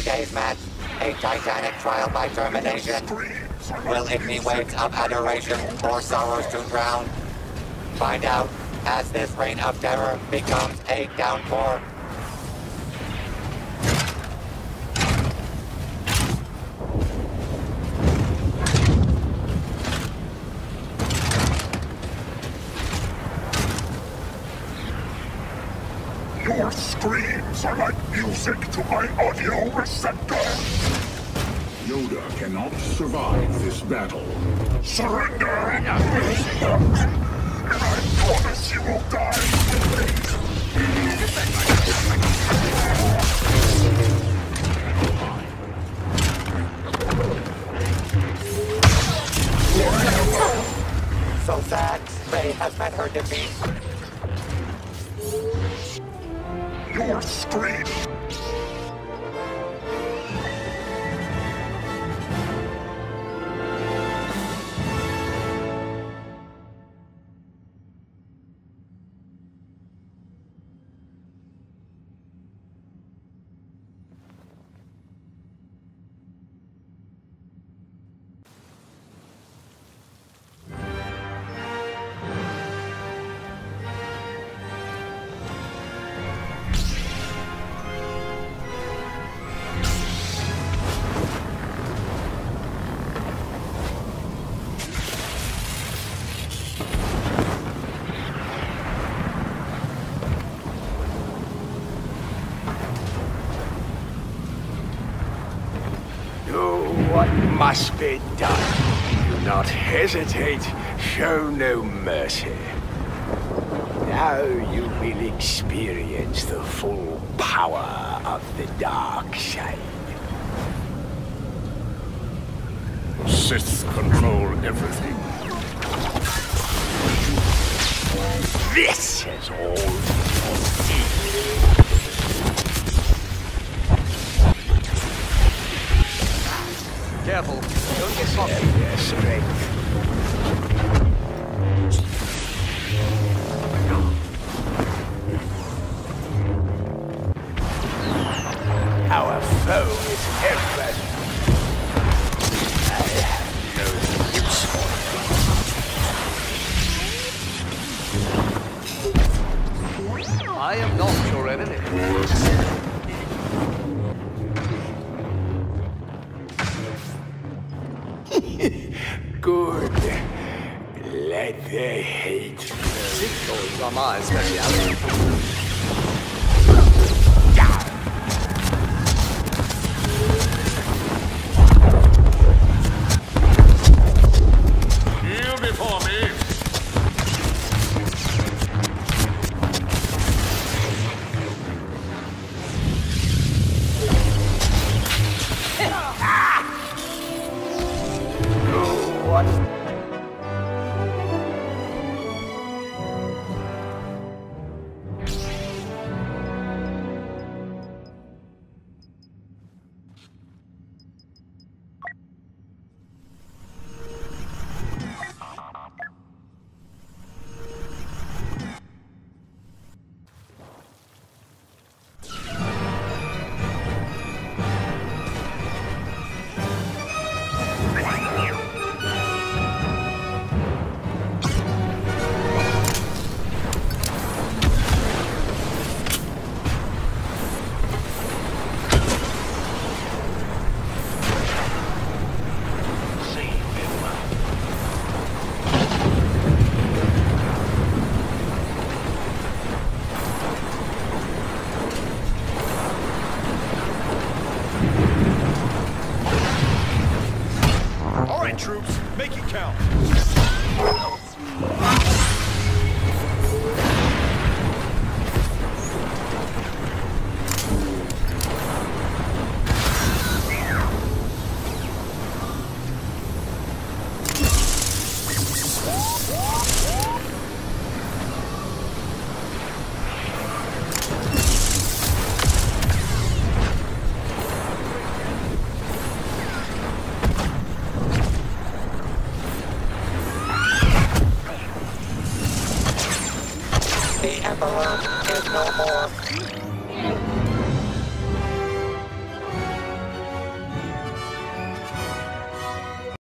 today's match, a titanic trial by termination. Will it be waves of adoration or sorrows to drown? Find out as this reign of terror becomes a downpour. Your screams are like music to my audio receptor. Yoda cannot survive this battle. Surrender and I promise you will die. So sad, Rey has met her defeat. Your scream what must be done. Do not hesitate. Show no mercy. Now you will experience the full power of the dark side. Sith control everything. This is all for don't Let the hate Signals are my speciality. Troops, make it count. The Emperor is no more.